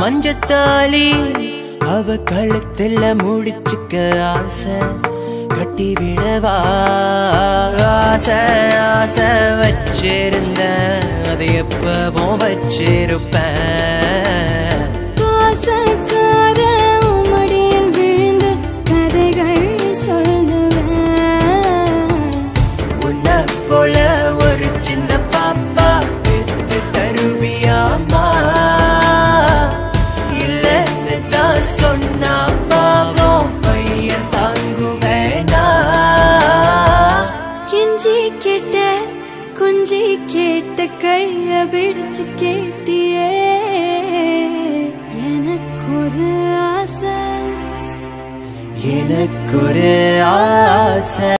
மஞ்சத்தாலி அவ கழுத்துல முடிச்சுக்க ஆசை கட்டி விடவா ஆசை ஆசை வச்சிருந்த அது எப்பவும் வச்சிருப்பேன். கேட்ட கொஞ்சி கேட்ட கைய பிடிச்சு கேட்டியே. எனக்கு ஒரு ஆசை. எனக்கு ஒரு ஆசை.